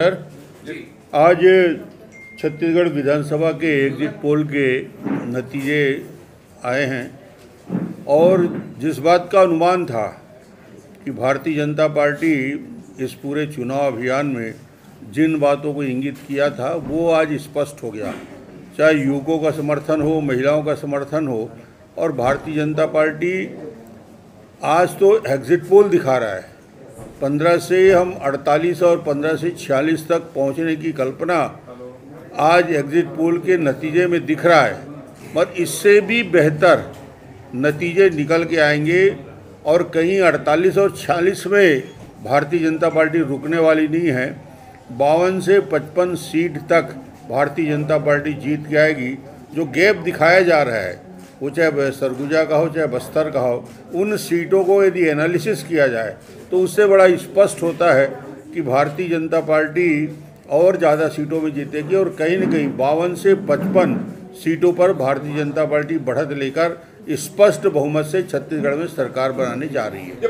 Sir, आज छत्तीसगढ़ विधानसभा के exit poll के नतीजे आए हैं और जिस बात का अनुमान था कि भारतीय जनता पार्टी इस पूरे चुनाव अभियान में जिन बातों को इंगित किया था, वो आज स्पष्ट हो गया। चाहे युवकों का समर्थन हो, महिलाओं का समर्थन हो, और भारतीय जनता पार्टी आज तो एग्जिट पोल दिखा रहा है। पंद्रह से हम अड़तालीस और पंद्रह से छियालीस तक पहुँचने की कल्पना आज एग्जिट पोल के नतीजे में दिख रहा है। पर इससे भी बेहतर नतीजे निकल के आएँगे और कहीं अड़तालीस और छियालीस में भारतीय जनता पार्टी रुकने वाली नहीं है। बावन से पचपन सीट तक भारतीय जनता पार्टी जीत के आएगी, जो गैप दिखाया जा रहा है। वो चाहे सरगुजा का हो, चाहे बस्तर का हो, उन सीटों को यदि एनालिसिस किया जाए तो उससे बड़ा स्पष्ट होता है कि भारतीय जनता पार्टी और ज़्यादा सीटों में जीतेगी और कहीं न कहीं बावन से पचपन सीटों पर भारतीय जनता पार्टी बढ़त लेकर स्पष्ट बहुमत से छत्तीसगढ़ में सरकार बनाने जा रही है।